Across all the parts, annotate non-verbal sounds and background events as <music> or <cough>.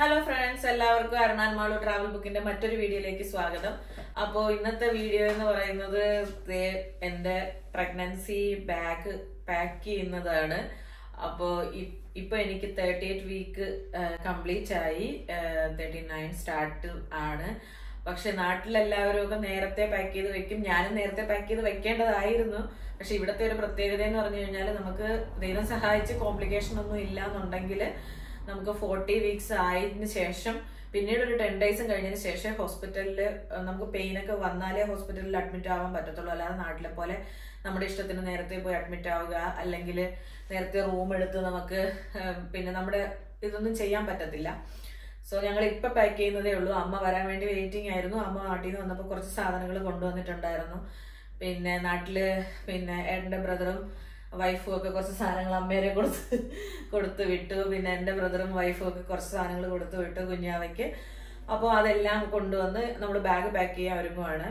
Hello friends എല്ലാവർക്കും Ernakulam travel ബുക്കിന്റെ മറ്റൊരു വീഡിയോയിലേക്ക് സ്വാഗതം. അപ്പോ ഇന്നത്തെ വീഡിയോ എന്ന് പറയുന്നത് എന്റെ പ്രഗ്നൻസി ബാഗ് പാക്ക് ചെയ്യുന്നതാണ്. അപ്പോ ഇ- ഇപ്പൊ എനിക്ക് തേർട്ടി എയ്റ്റ് വീക്ക് കംപ്ലീറ്റ് ആയി. തേർട്ടി നയൻ സ്റ്റാർട്ട് ആണ്. പക്ഷെ നാട്ടിലെല്ലാവരും ഒക്കെ നേരത്തെ പാക്ക് ചെയ്ത് വെക്കും. ഞാനും നേരത്തെ പാക്ക് ചെയ്ത് വെക്കേണ്ടതായിരുന്നു. പക്ഷെ ഇവിടുത്തെ ഒരു പ്രത്യേകത എന്ന് പറഞ്ഞു കഴിഞ്ഞാൽ നമുക്ക് ദൈവം സഹായിച്ച് കോംപ്ലിക്കേഷൻ ഒന്നും ഇല്ല എന്നുണ്ടെങ്കിൽ നമുക്ക് ഫോർട്ടി വീക്സ് ആയതിനു ശേഷം പിന്നീട് ഒരു ടെൻ ഡേയ്സും കഴിഞ്ഞതിന് ശേഷം ഹോസ്പിറ്റലിൽ നമുക്ക് പെയിൻ ഒക്കെ വന്നാലേ ഹോസ്പിറ്റലിൽ അഡ്മിറ്റ് ആവാൻ പറ്റത്തുള്ളൂ. അല്ലാതെ നാട്ടിലെ പോലെ നമ്മുടെ ഇഷ്ടത്തിന് നേരത്തെ പോയി അഡ്മിറ്റ് ആവുക അല്ലെങ്കിൽ നേരത്തെ റൂം എടുത്ത് നമുക്ക് പിന്നെ നമ്മുടെ ഇതൊന്നും ചെയ്യാൻ പറ്റത്തില്ല. സോ ഞങ്ങൾ ഇപ്പൊ പാക്ക് ചെയ്യുന്നതേ ഉള്ളൂ. അമ്മ വരാൻ വേണ്ടി വെയിറ്റിംഗ് ആയിരുന്നു. അമ്മ നാട്ടിൽ നിന്ന് വന്നപ്പോൾ കുറച്ച് സാധനങ്ങൾ കൊണ്ടുവന്നിട്ടുണ്ടായിരുന്നു. പിന്നെ നാട്ടിൽ പിന്നെ ഏട്ടന്റെ ബ്രദറും വൈഫും ഒക്കെ കുറച്ച് സാധനങ്ങൾ അമ്മേരെ കൊടുത്ത് കൊടുത്തു വിട്ടു. പിന്നെ എന്റെ ബ്രദറും വൈഫും ഒക്കെ കുറച്ച് സാധനങ്ങൾ കൊടുത്തു വിട്ടു കുഞ്ഞാവയ്ക്ക്. അപ്പോൾ അതെല്ലാം കൊണ്ടുവന്ന് നമ്മൾ ബാഗ് പാക്ക് ചെയ്യാൻ ഒരുങ്ങുവാണ്.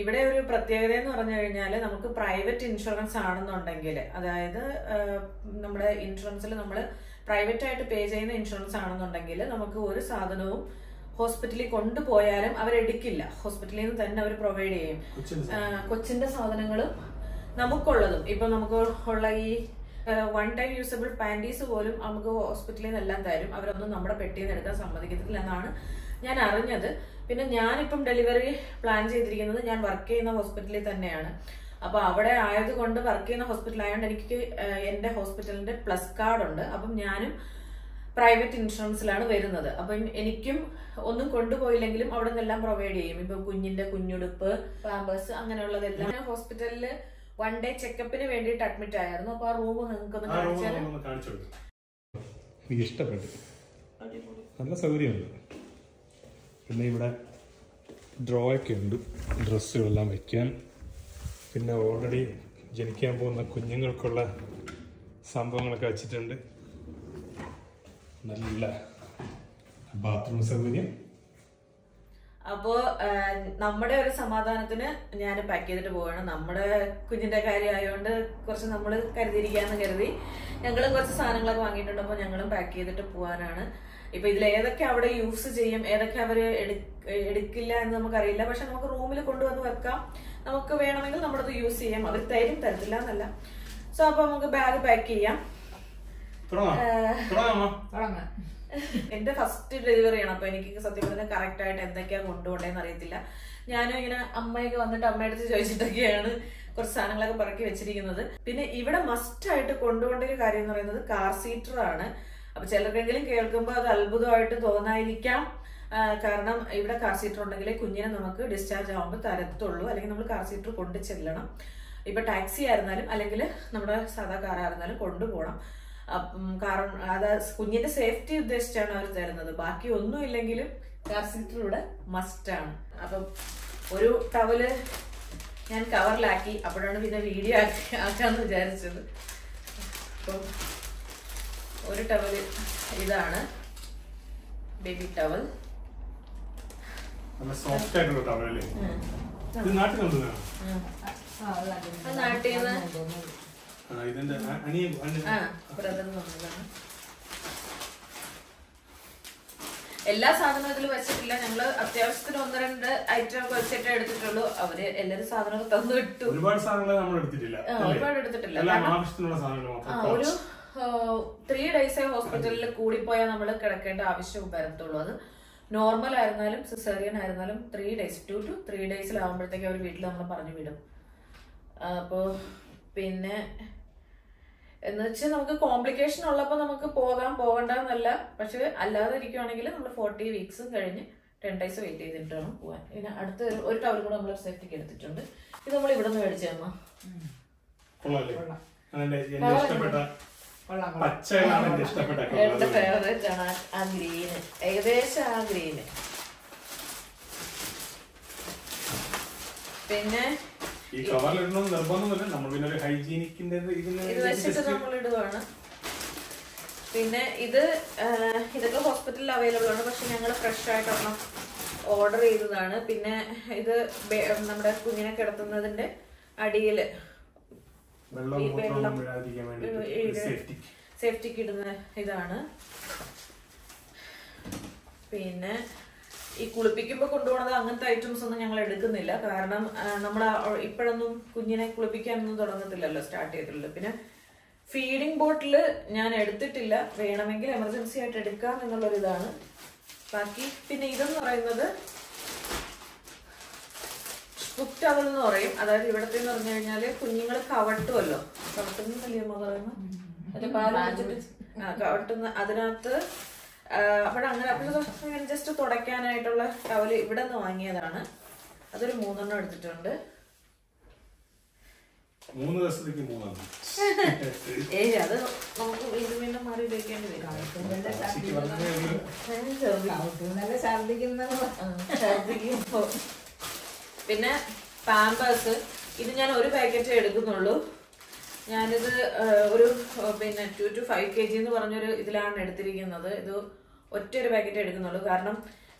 ഇവിടെ ഒരു പ്രത്യേകത എന്ന് പറഞ്ഞു കഴിഞ്ഞാൽ നമുക്ക് പ്രൈവറ്റ് ഇൻഷുറൻസ് ആണെന്നുണ്ടെങ്കിൽ അതായത് നമ്മുടെ ഇൻഷുറൻസിൽ നമ്മൾ പ്രൈവറ്റ് ആയിട്ട് പേ ചെയ്യുന്ന ഇൻഷുറൻസ് ആണെന്നുണ്ടെങ്കിൽ നമുക്ക് ഒരു സാധനവും ഹോസ്പിറ്റലിൽ കൊണ്ടുപോയാലും അവരെടുക്കില്ല. ഹോസ്പിറ്റലിൽ നിന്ന് തന്നെ അവർ പ്രൊവൈഡ് ചെയ്യും. കൊച്ചിന്റെ സാധനങ്ങളും നമുക്കുള്ളതും. ഇപ്പൊ നമുക്ക് ഉള്ള ഈ വൺ ടൈം യൂസബിൾ പാന്റീസ് പോലും നമുക്ക് ഹോസ്പിറ്റലിൽ നിന്നെല്ലാം തരും. അവരൊന്നും നമ്മുടെ പെട്ടിയിൽ നിന്ന് എടുക്കാൻ സമ്മതിക്കത്തില്ല എന്നാണ് ഞാൻ അറിഞ്ഞത്. പിന്നെ ഞാനിപ്പം ഡെലിവറി പ്ലാൻ ചെയ്തിരിക്കുന്നത് ഞാൻ വർക്ക് ചെയ്യുന്ന ഹോസ്പിറ്റലിൽ തന്നെയാണ്. അപ്പൊ അവിടെ ആയതുകൊണ്ട് വർക്ക് ചെയ്യുന്ന ഹോസ്പിറ്റൽ ആയതുകൊണ്ട് എനിക്ക് എന്റെ ഹോസ്പിറ്റലിന്റെ പ്ലസ് കാർഡ് ഉണ്ട്. അപ്പം ഞാനും പ്രൈവറ്റ് ഇൻഷുറൻസിലാണ് വരുന്നത്. അപ്പം എനിക്കും ഒന്നും കൊണ്ടുപോയില്ലെങ്കിലും അവിടെ നിന്നെല്ലാം പ്രൊവൈഡ് ചെയ്യും. ഇപ്പൊ കുഞ്ഞിന്റെ കുഞ്ഞുടുപ്പ് പാമ്പേഴ്സ് അങ്ങനെയുള്ളതെല്ലാം ഹോസ്പിറ്റലിൽ വൺ ഡേ ചെക്കപ്പിന് വേണ്ടിയിട്ട് അഡ്മിറ്റ് ആയിരുന്നു. അപ്പൊ ആ റൂം നിങ്ങൾക്ക് ഒന്ന് ആ റൂം കാണിച്ചാൽ ഒന്ന് കാണിച്ചു എനിക്ക് ഇഷ്ടപ്പെട്ടു. നല്ല സൗകര്യമുണ്ട്. പിന്നെ ഇവിടെ ഡ്രോയൊക്കെ ഉണ്ട്. ഡ്രസ്സുകളെല്ലാം വയ്ക്കാൻ പിന്നെ ഓൾറെഡി ജനിക്കാൻ പോകുന്ന കുഞ്ഞുങ്ങൾക്കുള്ള സംഭവങ്ങളൊക്കെ വെച്ചിട്ടുണ്ട്. നല്ല ബാത്റൂം സൗകര്യം. അപ്പോ നമ്മുടെ ഒരു സമാധാനത്തിന് ഞാൻ പാക്ക് ചെയ്തിട്ട് പോവാണ്. നമ്മുടെ കുഞ്ഞിന്റെ കാര്യം ആയതുകൊണ്ട് കുറച്ച് നമ്മൾ കരുതിയിരിക്കാന്ന് കരുതി ഞങ്ങളും കുറച്ച് സാധനങ്ങളൊക്കെ വാങ്ങിയിട്ടുണ്ട്. അപ്പോൾ ഞങ്ങളും പാക്ക് ചെയ്തിട്ട് പോവാനാണ്. ഇപ്പൊ ഇതിൽ ഏതൊക്കെ അവിടെ യൂസ് ചെയ്യും ഏതൊക്കെ അവർ എടുക്കില്ല എന്ന് നമുക്കറിയില്ല. പക്ഷെ നമുക്ക് റൂമിൽ കൊണ്ടുവന്ന് വെക്കാം. നമുക്ക് വേണമെങ്കിൽ നമ്മളത് യൂസ് ചെയ്യാം. അവർ തരും തരത്തില്ല എന്നല്ല. സോ അപ്പൊ നമുക്ക് ബാഗ് പാക്ക് ചെയ്യാം. തുടങ്ങാം. എന്റെ ഫസ്റ്റ് ഡെലിവറിയാണ് അപ്പൊ എനിക്ക് സത്യം പറഞ്ഞാൽ കറക്റ്റ് ആയിട്ട് എന്തൊക്കെയാ കൊണ്ടുപോകേണ്ടതെന്ന് അറിയത്തില്ല. ഞാനും ഇങ്ങനെ അമ്മയൊക്കെ വന്നിട്ട് അമ്മയുടെ അടുത്ത് ചോദിച്ചിട്ടൊക്കെയാണ് കുറച്ച് സാധനങ്ങളൊക്കെ പറക്കി വെച്ചിരിക്കുന്നത്. പിന്നെ ഇവിടെ മസ്റ്റ് ആയിട്ട് കൊണ്ടുപോകേണ്ട ഒരു കാര്യം എന്ന് പറയുന്നത് കാർ സീറ്റർ ആണ്. അപ്പൊ ചിലർക്കെങ്കിലും കേൾക്കുമ്പോൾ അത് അത്ഭുതമായിട്ട് തോന്നായിരിക്കാം കാരണം ഇവിടെ കാർ സീറ്റർ ഉണ്ടെങ്കിലേ കുഞ്ഞിനെ നമുക്ക് ഡിസ്ചാർജ് ആവുമ്പോൾ തരത്തുള്ളൂ. അല്ലെങ്കിൽ നമ്മൾ കാർ സീറ്റർ കൊണ്ടു ചെല്ലണം. ഇപ്പൊ ടാക്സി ആയിരുന്നാലും അല്ലെങ്കിൽ നമ്മുടെ സാധാ കാർ ആയിരുന്നാലും കൊണ്ടുപോകണം. കാരണം അത് കുഞ്ഞിന്റെ സേഫ്റ്റി ഉദ്ദേശിച്ചാണ് അവർ തരുന്നത്. ബാക്കി ഒന്നും ഇല്ലെങ്കിലും കാർ സീറ്റർ ഇവിടെ മസ്റ്റ് ആണ്. അപ്പം ഒരു ടവൽ ഞാൻ കവറിലാക്കി അപ്പോഴാണ് പിന്നെ വീഡിയോ ആക്കി ആക്കാന്ന് വിചാരിച്ചത്. അപ്പം ഒരു ടവൽ ഇതാണ്. ബേബി ടവൽ സോഫ്റ്റ് ആയിട്ടുള്ള ടവലല്ലേ ഇത് നാട്ടിൽ നിന്ന്. ഇതിന്റെ അനിയൻ എല്ലാ സാധനവും ഇതിൽ വെച്ചിട്ടില്ല. ഞങ്ങൾ അത്യാവശ്യത്തിന് ഒന്ന് രണ്ട് ഐറ്റം ഒക്കെ വെച്ചിട്ടേ എടുത്തിട്ടുള്ളൂ. അവർ എല്ലാരും സാധനങ്ങൾ തന്നു വിട്ടു. ഒരുപാട് സാധനങ്ങൾ നമ്മൾ എടുത്തിട്ടില്ല ഒരുപാട് എടുത്തിട്ടില്ല. ഒരു ത്രീ ഡേയ്സേ ഹോസ്പിറ്റലിൽ കൂടിപ്പോയാൽ നമ്മൾ കിടക്കേണ്ട ആവശ്യം വരത്തുള്ളൂ. അത് നോർമൽ ആയിരുന്നാലും സിസേറിയൻ ആയിരുന്നാലും three days two two three ഡേയ്സിലാവുമ്പോഴത്തേക്ക് അവർ വീട്ടിൽ നമ്മൾ പറഞ്ഞു വിടും. അപ്പോ പിന്നെ എന്ന് വെച്ചാൽ നമുക്ക് കോംപ്ലിക്കേഷൻ ഉള്ളപ്പോൾ നമുക്ക് പോകാം പോകണ്ടെന്നല്ല. പക്ഷെ അല്ലാതെ ഇരിക്കുവാണെങ്കിൽ നമ്മൾ ഫോർട്ടി വീക്സും കഴിഞ്ഞ് ടെൻ ഡേയ്സ് വെയിറ്റ് ചെയ്തിട്ട് വേണം പോകാൻ പിന്നെ അടുത്ത ഒരു- ടവൽ ടവർ കൂടെ നമ്മൾ സേഫ്റ്റിക്ക് എടുത്തിട്ടുണ്ട്. ഇത് നമ്മൾ ഇവിടെ നിന്ന് മേടിച്ചു. എന്റെ ഫേവറേറ്റ് ആണ് ആ ഗ്രീന് ഏകദേശം ആ ഗ്രീന് പിന്നെ ഈ കവറിലിടണം നിർബന്ധമല്ല നമ്മൾ പിന്നെ ഒരു ഹൈജീനിക്കിന്റെ ഇത് വെച്ചിട്ട് നമ്മൾ ഇടുവാണ് പിന്നെ ഇത് ഇതൊക്കെ ഹോസ്പിറ്റലിൽ അവൈലബിൾ ആണ്. പക്ഷെ ഞങ്ങൾ ഫ്രഷ് ആയിട്ടൊന്നും ഓർഡർ ചെയ്തതാണ്. പിന്നെ ഇത് നമ്മുടെ കുഞ്ഞിനെ കിടത്തുന്നതിന്റെ അടിയിൽ സേഫ്റ്റിക്ക് ഇടുന്ന ഇതാണ്. പിന്നെ ഈ കുളിപ്പിക്കുമ്പോൾ കൊണ്ടുപോകുന്നത് അങ്ങനത്തെ ഐറ്റംസ് ഒന്നും ഞങ്ങൾ എടുക്കുന്നില്ല. കാരണം നമ്മൾ ഇപ്പോഴൊന്നും കുഞ്ഞിനെ കുളിപ്പിക്കാനൊന്നും തുടങ്ങത്തില്ലല്ലോ സ്റ്റാർട്ട് ചെയ്തിട്ടുള്ളത്. പിന്നെ ഫീഡിംഗ് ബോട്ടിൽ ഞാൻ എടുത്തിട്ടില്ല. വേണമെങ്കിൽ എമർജൻസി ആയിട്ട് എടുക്കാം എന്നുള്ളൊരിതാണ് ബാക്കി പിന്നെ ഇതെന്ന് പറയുന്നത് സ്പുക് ടവൽ എന്ന് പറയും. അതായത് ഇവിടത്തെ എന്ന് പറഞ്ഞു കഴിഞ്ഞാൽ കുഞ്ഞുങ്ങൾ കവട്ടുമല്ലോ കവട്ടുന്നല്ലേ പറയുന്നത്? പാൽ കവട്ടുന്ന അതിനകത്ത് അപ്പോഴങ്ങനെ അപ്പോൾ ജസ്റ്റ് തുടയ്ക്കാനായിട്ടുള്ള ടവൽ ഇവിടെ നിന്ന് വാങ്ങിയതാണ്. അതൊരു മൂന്നെണ്ണം എടുത്തിട്ടുണ്ട്. മൂന്ന് ദിവസത്തേക്ക് മൂന്നെണ്ണം. <laughs> ഏയ് അത് നമുക്ക് വീണ്ടും വീണ്ടും മാറി ഉപയോഗിക്കേണ്ടി വരും. പിന്നെ പാമ്പേഴ്സ്. ഇത് ഞാൻ ഒരു പാക്കറ്റ് എടുക്കുന്നുള്ളൂ. ഞാനിത് ഒരു പിന്നെ two two five K G എന്ന് പറഞ്ഞൊരു ഇതിലാണ് എടുത്തിരിക്കുന്നത്. ഇത് ഒറ്റ ഒരു പാക്കറ്റ് എടുക്കുന്നുള്ളൂ. കാരണം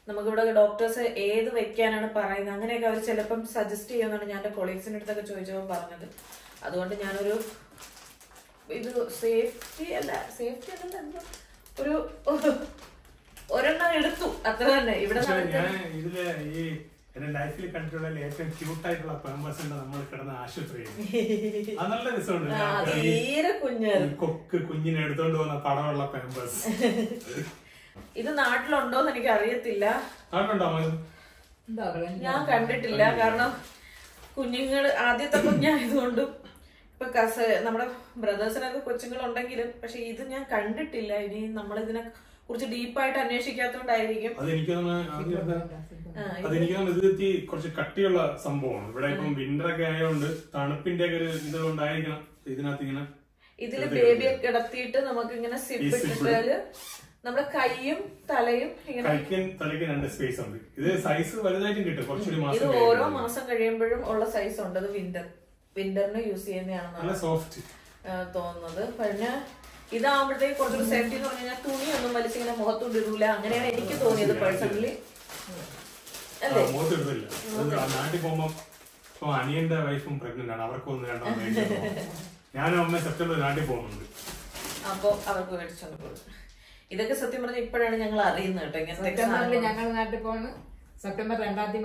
നമുക്കിവിടെ ഡോക്ടേഴ്സ് ഏത് വെക്കാനാണ് പറയുന്നത്? അങ്ങനെയൊക്കെ അവർ ചിലപ്പം സജസ്റ്റ് ചെയ്യുമെന്നാണ് ഞാൻ എന്റെ കൊളീഗ്സിന്റെ അടുത്തൊക്കെ ചോദിച്ചപ്പോൾ പറഞ്ഞത്. അതുകൊണ്ട് ഞാനൊരു ഇത് സേഫ്റ്റി അല്ല സേഫ്റ്റി അല്ല. എന്തോ ഒരു ഒരെണ്ണം എടുത്തു. അത്ര തന്നെ. ഇവിടെ ഇതിൽ ഈ എന്റെ ലൈഫിൽ കണ്ടിട്ടുള്ള ഏറ്റവും ക്യൂട്ട് ആയിട്ടുള്ള പേമ്പേഴ്സിന്റെ നമ്മൾ കിടന്ന ആശുപത്രിയിൽ അത് നല്ല രസമുണ്ട് കൊക്ക് കുഞ്ഞിനെ എടുത്തോണ്ട് പോകുന്ന പടമുള്ള പേമ്പേഴ്സ് <laughs> ഇത് നാട്ടിലുണ്ടോന്ന് എനിക്ക് അറിയത്തില്ല നാട്ടിലുണ്ടോ ഇത്? എന്താ പറയുക ഞാൻ കണ്ടിട്ടില്ല. കാരണം കുഞ്ഞുങ്ങൾ ആദ്യത്തെ കുഞ്ഞായതുകൊണ്ടും ഇപ്പൊ കസ നമ്മുടെ ബ്രദേഴ്സിനൊക്കെ കൊച്ചുങ്ങളുണ്ടെങ്കിലും പക്ഷെ ഇത് ഞാൻ കണ്ടിട്ടില്ല. ഇനി നമ്മളിതിനെ കുറിച്ച് ഡീപ്പായിട്ട് അന്വേഷിക്കാത്തോണ്ടായിരിക്കും. അത് എനിക്ക് തോന്നുന്നു ആദ്യം എന്താ? അത് എനിക്ക് തോന്നുന്നു ഇത് കുറച്ച് കട്ടിയുള്ള സംഭവമാണ്. ഇവിടെ ഇപ്പം വിന്റർ ഒക്കെ ആയതുകൊണ്ട് തണുപ്പിന്റെ ഒക്കെ ഒരു ഇത് കൊണ്ടായിരിക്കണം ഇതിനകത്ത് ഇങ്ങനെ ഇതിൽ ബേബിയെ കിടത്തിയിട്ട് നമുക്ക് ഇങ്ങനെ സിപ്പ് ഇട്ടിട്ടാൽ നമ്മുടെ കൈയും തലയും ഇങ്ങനെ കൈക്കും തലയ്ക്ക് രണ്ട് സ്പേസ് ഉണ്ട്. ഇത് സൈസ് വലുതായിട്ടും കിട്ടും. കുറച്ചൊരു ഇത് മാസം ഓരോ മാസം കഴിയുമ്പോഴും ഉള്ള സൈസ് ഉണ്ട്. അത് വിന്റർ വിന്ററിന് യൂസ് ചെയ്യുന്നതാണെന്നാണ് നല്ല സോഫ്റ്റ് തോന്നുന്നത്. പിന്നെ ഇതാവുമ്പോഴത്തേക്ക് കുറച്ചൊരു സേഫ്റ്റി എന്ന് പറഞ്ഞു കഴിഞ്ഞാൽ വലിച്ച് വലിച്ചിങ്ങനെ മുഖത്തോട്ട് ഇടൂല അങ്ങനെയാണ് എനിക്ക് തോന്നിയത് പേഴ്സണലി അല്ലേ? നാട്ടിൽ ഇപ്പൊ അനിയന്റെ വൈഫും പ്രഗ്നന്റ് ആണ്. അവർക്ക് ഒന്ന് രണ്ടോ <laughs> ഞാനും അമ്മ സെപ്റ്റംബർ നാട്ടിൽ പോകുന്നുണ്ട്. അപ്പൊ അവർക്ക് മേടിച്ചു കൊടുക്കും ഇതൊക്കെ സത്യം പറഞ്ഞാൽ ഇപ്പോഴാണ് ഞങ്ങൾ അറിയുന്നത് കേട്ടോ ഇങ്ങനത്തെ ഞങ്ങൾ നാട്ടിൽ പോണ്. സെപ്റ്റംബർ രണ്ടാം തീയതി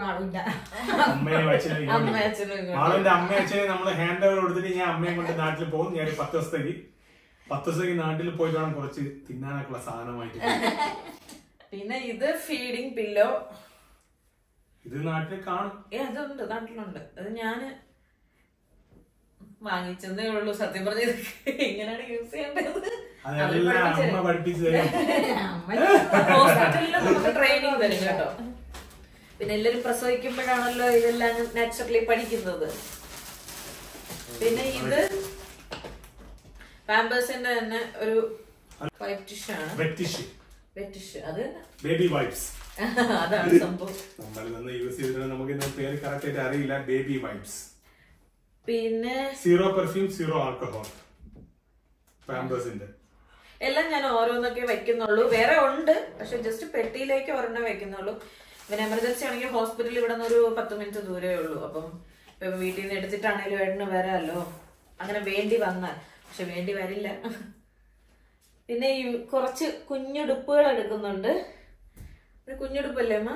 ഇങ്ങോട്ട്. ആളിന്റെ അമ്മയും അച്ഛനെ നമ്മൾ ഹാൻഡ് ഓവർ കൊടുത്തിട്ട് ഞാൻ അമ്മയും കൊണ്ട് നാട്ടിൽ പോകും. ഞാൻ പത്ത് ദിവസത്തേക്ക് പത്ത് ദിവസത്തേക്ക് നാട്ടിൽ പോയിട്ട് വേണം കുറച്ച് തിന്നാനൊക്കെയുള്ള സാധനമായിട്ട് പിന്നെ ഇത് ഫീഡിങ് പില്ലോ ഇത് നാട്ടിൽ കാണും. ഏ അതുണ്ട്. നാട്ടിലുണ്ട്. അത് ഞാൻ വാങ്ങിച്ചതേ ഉള്ളൂ. സത്യം പറഞ്ഞ എങ്ങനെയാണ് യൂസ് ചെയ്യേണ്ടത്? അമ്മ പഠിപ്പിച്ചു തരും. ഹോസ്പിറ്റലിൽ നമുക്ക് ട്രെയിനിങ് തരും കേട്ടോ. പിന്നെ എല്ലാരും പ്രസവിക്കുമ്പോഴാണല്ലോ ഇതെല്ലാം നാച്ചുറലി പഠിക്കുന്നത്. പിന്നെ ഇത് പാമ്പേഴ്സിന്റെ തന്നെ ഒരു വൈറ്റ് ടിഷ് ആണ്. വെറ്റ് ടിഷ് അത് ബേബി വൈപ്സ് <laughs> അതാണ് സംഭവം. നമ്മൾ നിന്ന് യൂസ് ചെയ്തിട്ട് നമുക്ക് ഇതിന്റെ പേര് കറക്റ്റ് ആയിട്ട് അറിയില്ല. ബേബി വൈപ്സ് പിന്നെ സീറോ പെർഫ്യൂം സീറോ ആൽക്കഹോൾ പാമ്പേഴ്സിന്റെ എല്ലാം ഞാൻ ഓരോന്നൊക്കെ വെക്കുന്നുള്ളൂ. വേറെ ഉണ്ട് പക്ഷെ ജസ്റ്റ് പെട്ടിയിലേക്ക് ഒരെണ്ണം വെക്കുന്നുള്ളൂ. പിന്നെ എമർജൻസി ആണെങ്കിൽ ഹോസ്പിറ്റലിൽ ഇവിടെ നിന്ന് ഒരു പത്ത് മിനിറ്റ് ദൂരേ ഉള്ളൂ. അപ്പം ഇപ്പൊ വീട്ടിൽ നിന്ന് എടുത്തിട്ടാണെങ്കിലും ഏട്ടന് വരാമല്ലോ അങ്ങനെ വേണ്ടി വന്നാൽ. പക്ഷെ വേണ്ടി വരില്ല. പിന്നെ ഈ കുറച്ച് കുഞ്ഞുടുപ്പുകൾ എടുക്കുന്നുണ്ട്. ഒരു കുഞ്ഞുടുപ്പല്ലേ അമ്മ?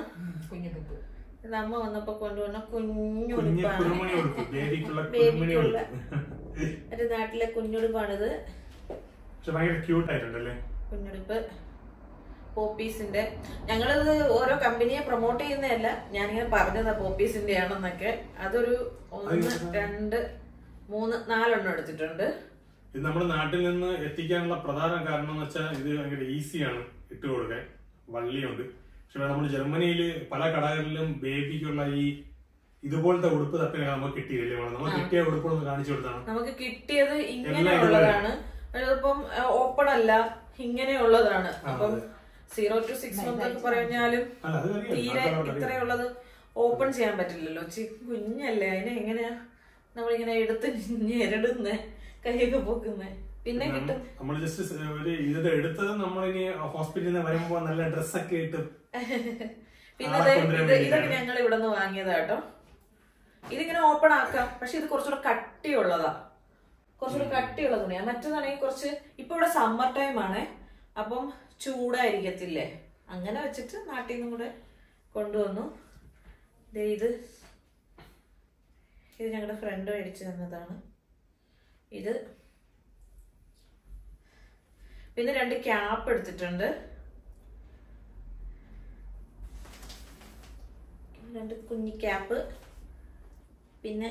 കുഞ്ഞുടുപ്പ്. ഇത് അമ്മ വന്നപ്പോ കൊണ്ടുവന്ന കുഞ്ഞ് കുഞ്ഞുടുപ്പാണ് ബേബിക്കുള്ള. ഒരു നാട്ടിലെ കുഞ്ഞുടുപ്പാണിത്. പക്ഷെ ഭയങ്കര ക്യൂട്ട് ആയിട്ടുണ്ടല്ലേ? കുഞ്ഞുടുപ്പ് പോപ്പീസിന്റെ. ഞങ്ങളിത് ഓരോ കമ്പനിയെ പ്രൊമോട്ട് ചെയ്യുന്നതല്ല ഞാനിങ്ങനെ പറഞ്ഞതാ പോപ്പീസിന്റെ ആണെന്നൊക്കെ. അതൊരു ഒന്ന് രണ്ട് മൂന്ന് നാലെണ്ണം എടുത്തിട്ടുണ്ട്. ഇത് നമ്മുടെ നാട്ടിൽ നിന്ന് എത്തിക്കാനുള്ള പ്രധാന കാരണം എന്ന് വെച്ചാൽ ഇത് ഭയങ്കര ഈസിയാണ് ഇട്ട് കൊടുക്കാൻ. വള്ളിയുണ്ട്. പക്ഷെ നമ്മൾ ജർമ്മനിയിൽ പല കടകളിലും ബേബിക്കുള്ള ഈ ഇതുപോലത്തെ ഉടുപ്പ് തപ്പിനൊക്കെ നമുക്ക് കിട്ടിയില്ലേ നമുക്ക് നമ്മൾ കിട്ടിയ ഉടുപ്പൊന്ന് കാണിച്ചു കൊടുത്താണ് നമുക്ക് കിട്ടിയത് ഇങ്ങനെയുള്ളതാണ്. അതിപ്പം ഓപ്പൺ അല്ല ഇങ്ങനെയുള്ളതാണ്. അപ്പം സീറോ ടു സിക്സ് മന്ത് ഒക്കെ പറഞ്ഞാലും അല്ല അത് അറിയാം തീരെ ഇത്രയുള്ളത് ഓപ്പൺ ചെയ്യാൻ പറ്റില്ലല്ലോ. ചി കുഞ്ഞല്ലേ അതിനെ എങ്ങനെയാ നമ്മളിങ്ങനെ എടുത്ത് ഞെരടുന്നേ കൈയൊക്കെ പൊക്കുന്നേ. പിന്നെ കിട്ടും. നമ്മൾ ജസ്റ്റ് ഒരു ഇത് എടുത്തത് നമ്മളിനി ഹോസ്പിറ്റലിൽ നിന്ന് വരുമ്പോ നല്ല ഡ്രസ്സൊക്കെ ഇട്ട് <laughs> പിന്നെ ഇതൊക്കെ ഞങ്ങൾ ഇവിടെ നിന്ന് വാങ്ങിയതാട്ടോ ഇതിങ്ങനെ ഓപ്പൺ ആക്കാം. പക്ഷെ ഇത് കുറച്ചുകൂടെ കട്ടിയുള്ളതാ. കുറച്ചുകൂടെ കട്ടിയുള്ള തുണിയാ. മറ്റേതാണെങ്കിൽ കുറച്ച് ഇപ്പൊ ഇവിടെ സമ്മർ ടൈം ആണ്. അപ്പം ചൂടായിരിക്കത്തില്ലേ? അങ്ങനെ വെച്ചിട്ട് നാട്ടിൽ നിന്നും കൂടെ കൊണ്ടുവന്നു. ഇത്. ഇത് ഞങ്ങളുടെ ഫ്രണ്ട് മേടിച്ചു തന്നതാണ്. ഇത്. പിന്നെ രണ്ട് ക്യാപ്പ് എടുത്തിട്ടുണ്ട്. രണ്ട് കുഞ്ഞി ക്യാപ്പ് പിന്നെ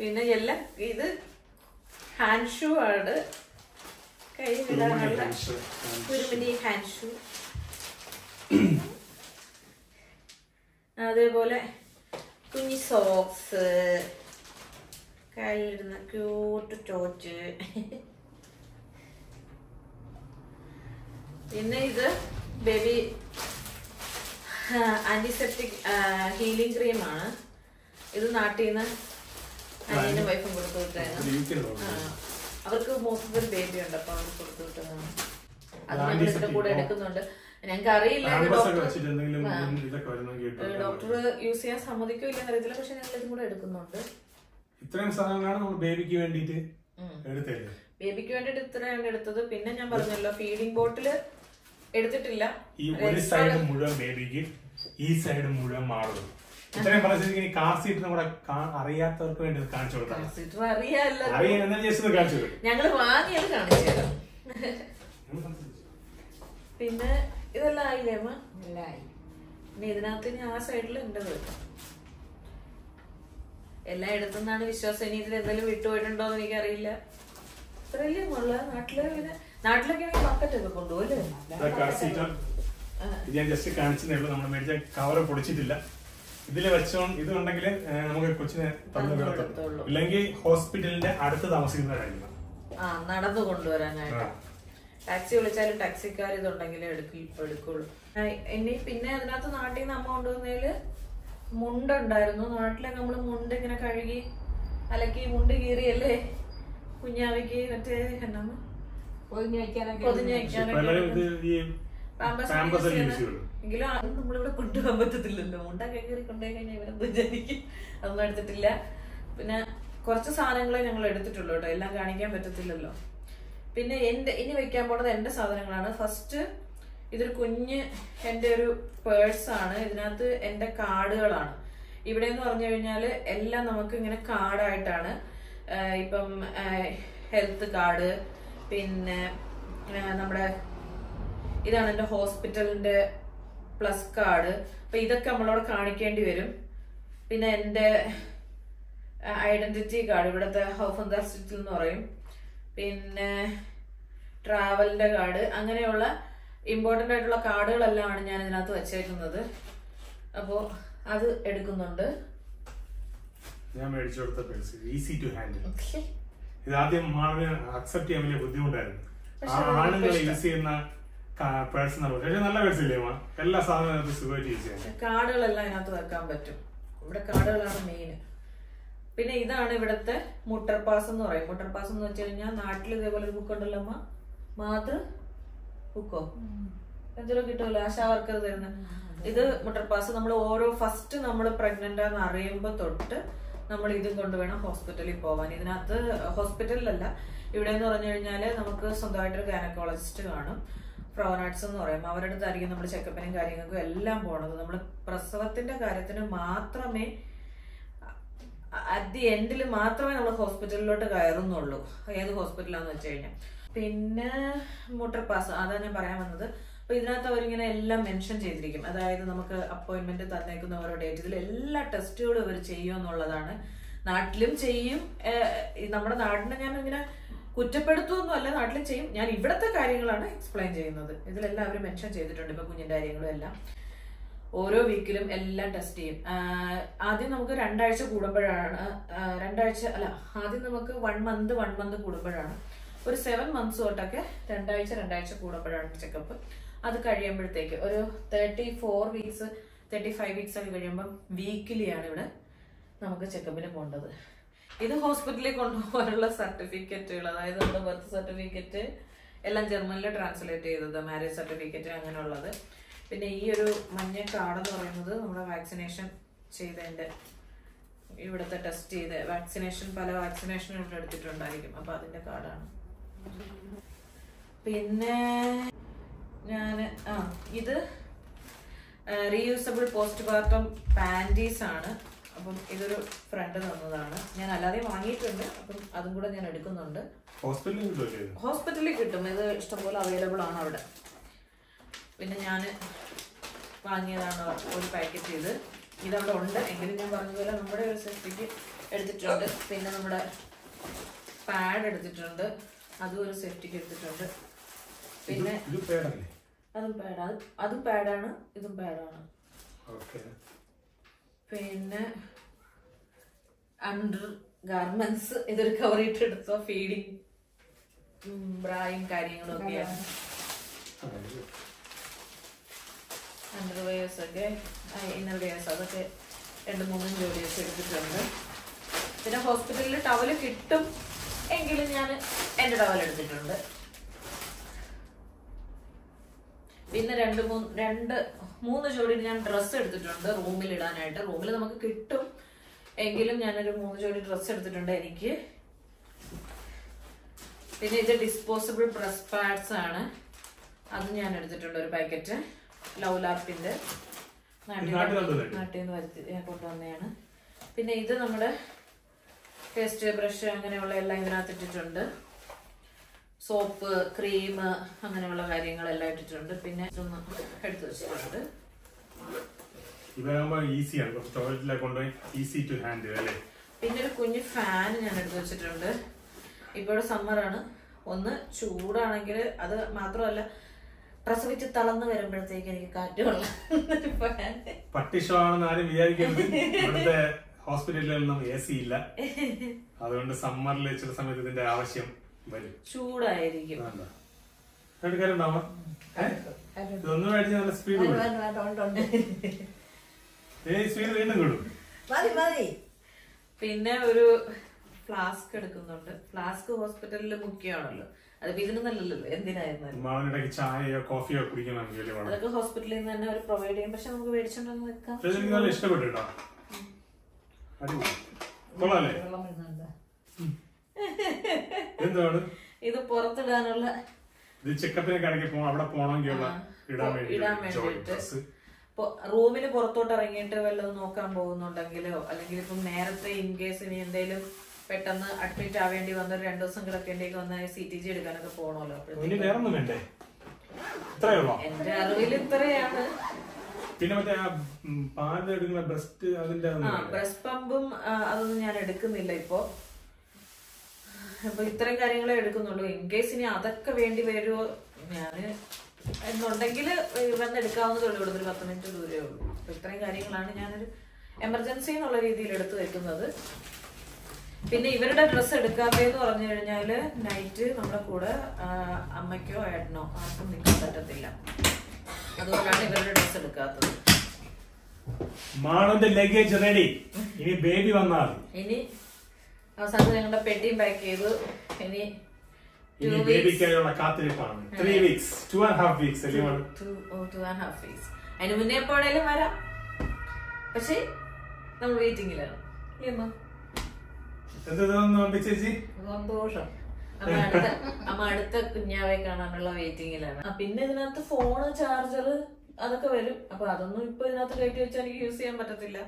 പിന്നെ എല്ലാം ഇത് ഹാൻഡ് ഷൂ ആണ്. കയ്യിലിടാനുള്ള കുരുമിനി ഹാൻഡ് ഷൂ അതേപോലെ കുഞ്ഞി സോക്സ് കയ്യിലിടുന്ന ക്യൂട്ട് ടോച്ച് പിന്നെ ഇത് ബേബി ആന്റിസെപ്റ്റിക് ഹീലിംഗ് ക്രീമാണ് ഇത് നാട്ടിൽ നിന്ന് അനിയനും വൈഫും കൊടുത്തു വിട്ടായിരുന്നു ആ, അവർക്ക് മൂത്തത് ബേബി ഉണ്ട് അപ്പൊ അവർക്ക് കൊടുത്തു വിട്ടതാണ് അത് കൂടെ എടുക്കുന്നുണ്ട്. ഞങ്ങൾക്ക് അറിയില്ല ഡോക്ടർ യൂസ് ചെയ്യാൻ സമ്മതിക്കോ ഇല്ലെന്ന് അറിയത്തില്ല പക്ഷെ ഞങ്ങൾ ഇതും കൂടെ എടുക്കുന്നുണ്ട്. ഇത്രയും സാധനങ്ങളാണ് നമ്മൾ ബേബിക്ക് വേണ്ടിയിട്ട് എടുത്തല്ലേ ബേബിക്ക് വേണ്ടിട്ട് ഇത്രയാണ് എടുത്തത്. പിന്നെ ഞാൻ പറഞ്ഞല്ലോ ഫീഡിംഗ് ബോട്ടിൽ എടുത്തിട്ടില്ല. ഈ ഒരു സൈഡ് മുഴുവൻ ബേബിക്ക് ഈ സൈഡ് മുഴുവൻ മാറും. ഇത്രയും പറഞ്ഞിട്ട് കാർ സീറ്റ് നമ്മുടെ അറിയാത്തവർക്ക് വേണ്ടി കാണിച്ചു അറിയാൻ എന്നാൽ ജസ്റ്റ് കാണിച്ചു കൊടുക്കും. ഞങ്ങൾ വാങ്ങിയത് കാണിച്ചു പിന്നെ ഇതെല്ലാം ആയില്ലേ അമ്മ? പിന്നെ ഇതിനകത്ത് ഇനി ആ സൈഡിൽ ഉണ്ടത് എല്ലാം എടുത്തെന്നാണ് വിശ്വാസം. ഇനി ഇതിൽ എന്തെങ്കിലും വിട്ടുപോയിട്ടുണ്ടോ എന്ന് എനിക്കറിയില്ല. ഇത്രയല്ലേ മുള്ള നാട്ടിൽ പിന്നെ നാട്ടിലൊക്കെ ആണെങ്കിൽ ബക്കറ്റ് ഒക്കെ കൊണ്ടുപോകല്ലേ ഞാൻ ജസ്റ്റ് കാണിച്ചു നമ്മൾ മേടിച്ച കവർ പൊടിച്ചിട്ടില്ല. ഇതിൽ വെച്ചോ ഇത് ഉണ്ടെങ്കിൽ നമുക്ക് കൊച്ചിനെ തന്നു കിടത്തുള്ളൂ. ഇല്ലെങ്കിൽ ഹോസ്പിറ്റലിന്റെ അടുത്ത് താമസിക്കുന്നവരായിരിക്കണം ആ നടന്നു കൊണ്ടുവരാനായിട്ട്. ടാക്സി വിളിച്ചാലും ടാക്സിക്കാർ ഇതുണ്ടെങ്കിലേ എടുക്കി എടുക്കുള്ളൂ. ഇനി പിന്നെ അതിനകത്ത് നാട്ടിൽ നിന്ന് അമ്മ കൊണ്ടുവന്നതിൽ മുണ്ടുണ്ടായിരുന്നു. നാട്ടിലെ നമ്മൾ മുണ്ട് ഇങ്ങനെ കഴുകി അലക്കി മുണ്ട് കീറിയല്ലേ? കുഞ്ഞാവിക്ക് മറ്റേ എന്നാ പൊതിഞ്ഞ് വയ്ക്കാനൊക്കെ പൊതിഞ്ഞ് പക്ഷെ പാമ്പസ് എങ്കിലും അത് നമ്മളിവിടെ കൊണ്ടുപോകാൻ പറ്റത്തില്ലല്ലോ. മുണ്ട കയറി കൊണ്ടുപോയി കഴിഞ്ഞാൽ ഇവരെന്ത് വിചാരിക്കും? അതൊന്നും എടുത്തിട്ടില്ല. പിന്നെ കുറച്ച് സാധനങ്ങളെ ഞങ്ങൾ എടുത്തിട്ടുള്ളൂ കേട്ടോ. എല്ലാം കാണിക്കാൻ പറ്റത്തില്ലല്ലോ. പിന്നെ എന്റെ ഇനി വെക്കാൻ പോണത് എന്റെ സാധനങ്ങളാണ്. ഫസ്റ്റ് ഇതൊരു കുഞ്ഞ് എന്റെ ഒരു പേഴ്സാണ് ഇതിനകത്ത് എന്റെ കാർഡുകളാണ്. ഇവിടെ എന്ന് പറഞ്ഞു കഴിഞ്ഞാൽ എല്ലാം നമുക്ക് ഇങ്ങനെ കാർഡായിട്ടാണ്. ഇപ്പം ഹെൽത്ത് കാർഡ് പിന്നെ നമ്മുടെ ഇതാണ് എന്റെ ഹോസ്പിറ്റലിന്റെ പ്ലസ് കാർഡ്. അപ്പൊ ഇതൊക്കെ നമ്മളോട് കാണിക്കേണ്ടി വരും. പിന്നെ എന്റെ ഐഡന്റിറ്റി കാർഡ് ഇവിടുത്തെ ഹൗഫ് ഹോസ്പിറ്റൽ എന്ന് പറയും. പിന്നെ ട്രാവലിന്റെ കാർഡ് അങ്ങനെയുള്ള ഇമ്പോർട്ടന്റ് ആയിട്ടുള്ള കാർഡുകളെല്ലാമാണ് ഞാൻ ഇതിനകത്ത് വെച്ചേക്കുന്നത്. അപ്പോൾ അത് എടുക്കുന്നുണ്ട്. ഞാൻ മേടിച്ചു കൊടുത്ത പേഴ്സ് ഈസി ടു ഹാൻഡിൽ. ഇത് ആദ്യം അക്സെപ്റ്റ് ചെയ്യാൻ വലിയ ബുദ്ധിമുട്ടായിരുന്നു. ആ ആണുങ്ങൾ യൂസ് ചെയ്യുന്ന പേഴ്സ് പക്ഷേ നല്ല പേഴ്സ് എല്ലാ സാധനവും അതിനകത്ത് കാർഡുകളെല്ലാം ഇതിനകത്ത് വെക്കാൻ പറ്റും. ഇവിടെ കാടുകളാണ് മെയിൻ പിന്നെ ഇതാണ് ഇവിടുത്തെ മുട്ടർ പാസ് എന്ന് പറയും. മുട്ടർ പാസ് എന്ന് വെച്ച് കഴിഞ്ഞാൽ നാട്ടിൽ ഇതേപോലെ ഒരു ബുക്ക് ഉണ്ടല്ലോ അമ്മ? മാതൃ ബുക്കോ എന്തെങ്കിലും കിട്ടുമല്ലോ? ആശാ വർക്കർ തരുന്ന. ഇത് മുട്ടർ പാസ് നമ്മൾ ഓരോ ഫസ്റ്റ് നമ്മൾ പ്രഗ്നന്റ് ആണെന്ന് അറിയുമ്പോൾ തൊട്ട് നമ്മൾ ഇതും കൊണ്ടുവേണം ഹോസ്പിറ്റലിൽ പോവാൻ. ഇതിനകത്ത് ഹോസ്പിറ്റലിലല്ല ഇവിടെ എന്ന് പറഞ്ഞു കഴിഞ്ഞാൽ നമുക്ക് സ്വന്തമായിട്ടൊരു ഗൈനക്കോളജിസ്റ്റ് കാണും. ഫ്രോനാട്സ് എന്ന് പറയും. അവരുടെ അടുത്തായിരിക്കും നമ്മൾ ചെക്കപ്പിനും കാര്യങ്ങൾക്കും എല്ലാം പോണത്. നമ്മൾ പ്രസവത്തിന്റെ കാര്യത്തിന് മാത്രമേ അറ്റ് ദി എൻഡിൽ മാത്രമേ നമ്മൾ ഹോസ്പിറ്റലിലോട്ട് കയറുന്നുള്ളൂ. ഏത് ഹോസ്പിറ്റലാന്ന് വെച്ച് കഴിഞ്ഞാൽ പിന്നെ മോട്ടർ പാസ് അതാണ് ഞാൻ പറയാൻ വന്നത്. അപ്പൊ ഇതിനകത്ത് അവരിങ്ങനെ എല്ലാം മെൻഷൻ ചെയ്തിരിക്കും. അതായത് നമുക്ക് അപ്പോയിന്റ്മെന്റ് തന്നേക്കുന്ന ഓരോ ഡേറ്റ് ഇതിൽ എല്ലാ ടെസ്റ്റുകളും ഇവർ ചെയ്യുമെന്നുള്ളതാണ്. നാട്ടിലും ചെയ്യും. നമ്മുടെ നാടിനെ ഞാൻ ഇങ്ങനെ കുറ്റപ്പെടുത്തുമൊന്നും അല്ല നാട്ടിലും ചെയ്യും. ഞാൻ ഇവിടുത്തെ കാര്യങ്ങളാണ് എക്സ്പ്ലെയിൻ ചെയ്യുന്നത്. ഇതിലെല്ലാം അവർ മെൻഷൻ ചെയ്തിട്ടുണ്ട് ഇപ്പൊ കുഞ്ഞിന്റെ കാര്യങ്ങളും എല്ലാം. ഓരോ വീക്കിലും എല്ലാം ടെസ്റ്റ് ചെയ്യും. ആദ്യം നമുക്ക് രണ്ടാഴ്ച കൂടുമ്പോഴാണ് രണ്ടാഴ്ച അല്ല ആദ്യം നമുക്ക് വൺ മന്ത് വൺ മന്ത് കൂടുമ്പോഴാണ്. ഒരു സെവൻ മന്ത്സ് തൊട്ടൊക്കെ രണ്ടാഴ്ച രണ്ടാഴ്ച കൂടുമ്പോഴാണ് ചെക്കപ്പ് അത് കഴിയുമ്പോഴത്തേക്ക് ഒരു thirty four weeks thirty five weeks ഒക്കെ കഴിയുമ്പോൾ വീക്കിലിയാണ് ഇവിടെ നമുക്ക് ചെക്കപ്പിന് പോകേണ്ടത് ഇത് ഹോസ്പിറ്റലിൽ കൊണ്ടുപോകാനുള്ള സർട്ടിഫിക്കറ്റുകൾ അതായത് നമ്മുടെ ബർത്ത് സർട്ടിഫിക്കറ്റ് എല്ലാം ജർമ്മനിൽ ട്രാൻസ്ലേറ്റ് ചെയ്തത് മാരേജ് സർട്ടിഫിക്കറ്റ് അങ്ങനെയുള്ളത്. പിന്നെ ഈ ഒരു മഞ്ഞ കാർഡ് എന്ന് പറയുന്നത് നമ്മുടെ വാക്സിനേഷൻ ചെയ്തതിന്റെ ഇവിടുത്തെ ടെസ്റ്റ് ചെയ്ത് വാക്സിനേഷൻ പല വാക്സിനേഷൻ ഇവിടെ എടുത്തിട്ടുണ്ടായിരിക്കും. അപ്പോൾ അതിന്റെ കാർഡാണ് പിന്നെ ഞാൻ ആ ഇത് റീയൂസബിൾ പോസ്റ്റ് പാർട്ടം പാന്റീസ് ആണ്. അപ്പം ഇതൊരു ഫ്രണ്ട് തന്നതാണ്. ഞാൻ അല്ലാതെ വാങ്ങിയിട്ടുണ്ട്. അപ്പം അതും കൂടെ ഞാൻ എടുക്കുന്നുണ്ട്. ഹോസ്പിറ്റലിൽ കിട്ടും. ഇത് ഇഷ്ടംപോലെ അവൈലബിൾ ആണ് അവിടെ. പിന്നെ ഞാൻ വാങ്ങിയതാണ് ഒരു പാക്കറ്റ് ഇത്. ഇതവിടെ ഉണ്ട്. എങ്കിലും ഞാൻ പറഞ്ഞതുപോലെ നമ്മുടെ ഒരു സേഫ്റ്റിക്ക് എടുത്തിട്ടുണ്ട്. പിന്നെ നമ്മുടെ പാഡ് എടുത്തിട്ടുണ്ട്. അതും ഒരു സേഫ്റ്റിക്ക് എടുത്തിട്ടുണ്ട്. പിന്നെ അതും പാഡാണ് അതും പാഡാണ് ഇതും പാഡാണ് ഓക്കെ പിന്നെ അണ്ടർ ഗാർമെന്റ്സ് ഇതൊരു കവർ ഇട്ടെടുത്തോ ഫീഡിങ് ബ്രായും കാര്യങ്ങളും ഒക്കെയാണ് അണ്ടർവെയേഴ്സ് ഒക്കെ ഇന്നർ വെയേഴ്സ് അതൊക്കെ രണ്ട് മൂന്നും ജോലിയൊക്കെ എടുത്തിട്ടുണ്ട്. പിന്നെ ഹോസ്പിറ്റലിൽ ടവൽ കിട്ടും എങ്കിലും ഞാൻ എന്റെ ടവൽ എടുത്തിട്ടുണ്ട്. പിന്നെ രണ്ട് മൂന്ന് രണ്ട് മൂന്ന് ജോഡി ഞാൻ ഡ്രസ്സ് എടുത്തിട്ടുണ്ട് റൂമിൽ ഇടാനായിട്ട്. റൂമിൽ നമുക്ക് കിട്ടും എങ്കിലും ഞാനൊരു മൂന്ന് ജോഡി ഡ്രസ്സ് എടുത്തിട്ടുണ്ട് എനിക്ക്. പിന്നെ ഇത് ഡിസ്പോസിബിൾ ഡ്രസ് പാഡ്സ് ആണ്. അത് ഞാൻ എടുത്തിട്ടുണ്ട് ഒരു പാക്കറ്റ് ലൗലാപ്പിന്റെ നാട്ടിൽ നിന്ന് വരുത്തി ഞാൻ കൊണ്ടുവന്നതാണ്. പിന്നെ ഇത് നമ്മുടെ പേസ്റ്റ് ബ്രഷ് അങ്ങനെയുള്ള എല്ലാം ഇതിനകത്ത് ഇട്ടിട്ടുണ്ട് സോപ്പ് ക്രീം അങ്ങനെയുള്ള കാര്യങ്ങളെല്ലാം ഇട്ടിട്ടുണ്ട്. പിന്നെ ഒന്ന് എടുത്തു വെച്ചിട്ടുണ്ട്. ഇതാകുമ്പോ ഈസിയാണ്. കുറച്ച് ടോയ്ലറ്റിലൊക്കെ കൊണ്ടുപോയി ഈസി ടു ഹാൻഡിൽ അല്ലേ? പിന്നെ ഒരു കുഞ്ഞു ഫാൻ ഞാൻ എടുത്തു വെച്ചിട്ടുണ്ട്. ഇപ്പോൾ സമ്മറാണ്. ഒന്ന് ചൂടാണെങ്കിൽ അത് മാത്രമല്ല പ്രസവിച്ച് തളർന്നു വരുമ്പോഴത്തേക്ക് എനിക്ക് കാറ്റ് കൊള്ളാം. <laughs> പട്ടിഷമാണെന്ന് ആരും വിചാരിക്കുന്നത് ഇവിടുത്തെ ഹോസ്പിറ്റലിലൊന്നും എ സി ഇല്ല. അതുകൊണ്ട് സമ്മറിൽ ചില സമയത്ത് ഇതിന്റെ ആവശ്യം ചൂടായിരിക്കും. ഇതൊന്നും മേടിച്ച് നല്ല സ്പീഡ് സ്പീഡ് വീണ്ടും കൂടും. പിന്നെ ഒരു ഫ്ലാസ്ക് എടുക്കുന്നുണ്ട്. ഫ്ലാസ്ക് ഹോസ്പിറ്റലിൽ മുഖ്യമാണല്ലോ. അതിപ്പോ ഇതിന് നല്ലല്ലോ എന്തിനായിരുന്നു ചായയോ കോഫിയോ കുടിക്കണമെങ്കിൽ അതൊക്കെ ഹോസ്പിറ്റലിൽ നിന്ന് തന്നെ അവർ പ്രൊവൈഡ് ചെയ്യും. പക്ഷെ നമുക്ക് മേടിച്ചോണ്ടെന്ന് വെക്കാം. പക്ഷെ എനിക്ക് നല്ല ഇഷ്ടപ്പെട്ടു കേട്ടോ. അടിപൊളി. കൊള്ളാല്ലേ? വെള്ളം വരുന്നുണ്ട്. എന്താണ് ഇത് പുറത്തിടാനുള്ള ഇത് ചെക്കപ്പിനൊക്കെ ഇടയ്ക്ക് പോ അവിടെ പോകണമെങ്കിലുള്ള ഇടാൻ വേണ്ടി റൂമിന് പുറത്തോട്ട് ഇറങ്ങിയിട്ട് വല്ലതും നോക്കാൻ പോകുന്നുണ്ടെങ്കിലോ അല്ലെങ്കിൽ ഇപ്പം നേരത്തെ ഇൻ കേസ് ഇനി എന്തെങ്കിലും പെട്ടെന്ന് അഡ്മിറ്റ് ആവേണ്ടി വന്ന ഒരു രണ്ടു ദിവസം കിടക്കേണ്ടി വന്ന സി ടി ജി എടുക്കാനൊക്കെ പോകണമല്ലോ എന്റെ അറിവിൽ ഇത്രയാണ്. പിന്നെ മറ്റേ ആ ഉം, എടുക്കുന്ന ബ്രസ്റ്റ് അതിന്റെ ബ്രസ്റ്റ് പമ്പും അതൊന്നും ഞാൻ എടുക്കുന്നില്ല ഇപ്പോ. അപ്പൊ ഇത്രയും കാര്യങ്ങളെ എടുക്കുന്നുള്ളൂ. ഇൻ കേസ് ഇനി അതൊക്കെ വേണ്ടി വരുമോ ഞാൻ എന്നുണ്ടെങ്കിൽ വന്ന് എടുക്കാവുന്നതേ ഉള്ളൂ. ഇവിടുന്ന് ഒരു പത്ത് മിനിറ്റ് ദൂരേ ഉള്ളൂ. അപ്പൊ ഇത്രയും കാര്യങ്ങളാണ് ഞാനൊരു എമർജൻസി എന്നുള്ള രീതിയിൽ എടുത്തു വെക്കുന്നത്. പിന്നെ ഇവരുടെ ഡ്രസ്സ് എടുക്കാത്തതെന്ന് പറഞ്ഞു കഴിഞ്ഞാൽ നൈറ്റ് നമ്മുടെ കൂടെ അമ്മയ്ക്കോ ഏട്ടനോ ആർക്കും നിൽക്കാൻ പറ്റത്തില്ല. അതുകൊണ്ടാണ് ഇവരുടെ ഡ്രസ്സ് എടുക്കാത്തത്. മാണന്റെ ലഗേജ് റെഡി ഇനി ബേബി വന്നാൽ ഇനി അവസാനത്തെ ഞങ്ങളുടെ പെട്ടിയും പാക്ക് ചെയ്തു. ഇനി ഇനി ബേബിക്കായുള്ള കാത്തിരിപ്പാണ്. Three weeks two and half weeks അല്ലേ Malu? Two and half weeks അതിന് മുന്നേ എപ്പോഴേലും വരാം. പക്ഷേ നമ്മൾ വെയിറ്റിംഗിലാണ് സന്തോഷം. അമ്മ അടുത്ത കുഞ്ഞാവെ കാണാനുള്ള വെയിറ്റിംഗിലാണ് പിന്നെ ഇതിനകത്ത് ഫോണ് ചാർജർ അതൊക്കെ വരും. അപ്പൊ അതൊന്നും ഇപ്പൊ ഇതിനകത്ത് കയറ്റി വെച്ചാൽ എനിക്ക് യൂസ് ചെയ്യാൻ പറ്റത്തില്ല.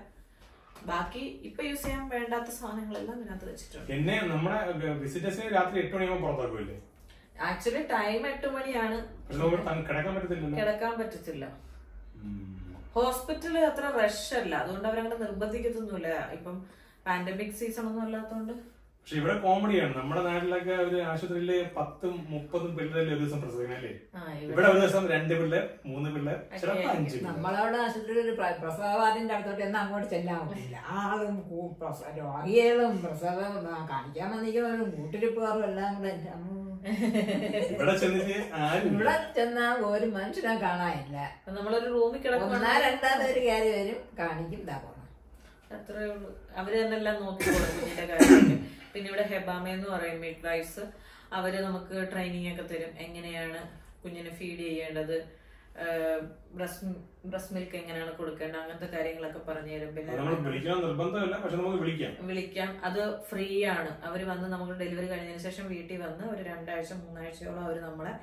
ബാക്കി ഇപ്പൊ യൂസ് ചെയ്യാൻ വേണ്ടാത്ത സാധനങ്ങളെല്ലാം ഇതിനകത്ത് വെച്ചിട്ടുണ്ട്. എന്നെ നമ്മുടെ വിസിറ്റേഴ്സിന് രാത്രി എട്ട് മണിയാകുമ്പോൾ പുറത്താക്കുമല്ലേ ആക്ച്വലി ടൈം എട്ട് മണിയാണ്. കിടക്കാൻ പറ്റത്തില്ല കിടക്കാൻ പറ്റത്തില്ല. ഹോസ്പിറ്റലിൽ അത്ര റഷ് അല്ല. അതുകൊണ്ട് അവരങ്ങനെ നിർബന്ധിക്കത്തൊന്നുമില്ല. ഇപ്പം പാൻഡമിക് സീസൺ ഒന്നും അല്ലാത്തോണ്ട്. പക്ഷെ ഇവിടെ കോമഡിയാണ് നമ്മുടെ നാട്ടിലൊക്കെ ഒരു ആശുപത്രിയിൽ പത്തും മുപ്പതും പിള്ളേരല്ലേ ഒരു ദിവസം പ്രസവിക്കണം അല്ലേ? ഇവിടെ ഒരു ദിവസം രണ്ട് പിള്ളേർ മൂന്ന് പിള്ളേർ ചിലപ്പോ അഞ്ച്. നമ്മളവിടെ ആശുപത്രിയിൽ ഒരു പ്രസവവാദിന്റെ അടുത്തോട്ട് എന്നാ അങ്ങോട്ട് ചെല്ലാൻ ആളും രോഗികളും പ്രസവം ആ, കാണിക്കാൻ വന്നിരിക്കുന്നവരും കൂട്ടിരിപ്പുകാരും എല്ലാം കൂടെ ഇവിടെ ചെന്നിട്ട് ഇവിടെ ചെന്നാ ഒരു മനുഷ്യനെ കാണാനില്ല. നമ്മളൊരു റൂമിൽ ഒരു പേര് കയറി വരും കാണിക്കും ഇതാ പോണം. അത്രേ ഉള്ളൂ. അവർ തന്നെ എല്ലാം നോക്കിക്കോളും പിന്നെ ഇവിടെ ഹെബാമ എന്ന് പറയും മിഡ് വൈഫ്സ് അവർ നമുക്ക് ട്രെയിനിങ് ഒക്കെ തരും. എങ്ങനെയാണ് കുഞ്ഞിനെ ഫീഡ് ചെയ്യേണ്ടത്? ബ്രസ്റ്റ് ബ്രസ്റ്റ് മിൽക്ക് എങ്ങനെയാണ് കൊടുക്കേണ്ടത്? അങ്ങനത്തെ കാര്യങ്ങളൊക്കെ പറഞ്ഞു തരും. പിന്നെ വിളിക്കാം. അത് ഫ്രീ ആണ്. അവർ വന്ന് നമുക്ക് ഡെലിവറി കഴിഞ്ഞതിന് ശേഷം വീട്ടിൽ വന്ന് ഒരു രണ്ടാഴ്ച മൂന്നാഴ്ചയോളം അവർ നമ്മളെ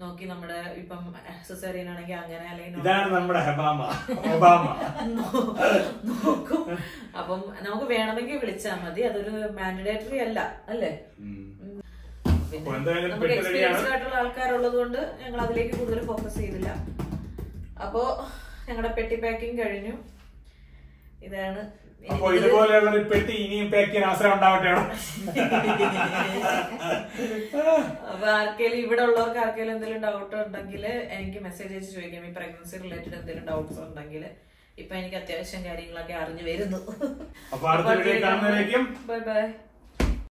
നോക്കി നമ്മുടെ ഇപ്പം സിസേറിയൻ ആണെങ്കിൽ അങ്ങനെ അല്ലെങ്കിൽ നമ്മുടെ ഒബാമ. നോക്കും. അപ്പം നമുക്ക് വേണമെങ്കിൽ വിളിച്ചാൽ മതി. അതൊരു മാൻഡേറ്ററി അല്ല അല്ലേ? നമുക്ക് എക്സ്പീരിയൻസ് ആയിട്ടുള്ള ആൾക്കാരുള്ളത് കൊണ്ട് ഞങ്ങൾ അതിലേക്ക് കൂടുതൽ ഫോക്കസ് ചെയ്തില്ല. അപ്പോ ഞങ്ങളുടെ പെട്ടി പാക്കിംഗ് കഴിഞ്ഞു. ഇതാണ് അപ്പൊ ഇത് ഇതുപോലെയുള്ള ഒരു പെട്ടി ഇനിയും പാക്ക് ചെയ്യാൻ അവസരം ഉണ്ടാവട്ടെ അപ്പൊ ആർക്കെങ്കിലും ഇവിടെ ഉള്ളവർക്ക് ആർക്കെങ്കിലും എന്തെങ്കിലും ഡൗട്ട് ഉണ്ടെങ്കിൽ എനിക്ക് മെസ്സേജ് അയച്ച് ചോദിക്കാം. ഈ പ്രഗ്നൻസി റിലേറ്റഡ് എന്തെങ്കിലും ഡൗട്ട്സ് ഉണ്ടെങ്കിൽ ഇപ്പൊ എനിക്ക് അത്യാവശ്യം കാര്യങ്ങളൊക്കെ അറിഞ്ഞു വരുന്നു. അപ്പൊ ബൈ ബൈ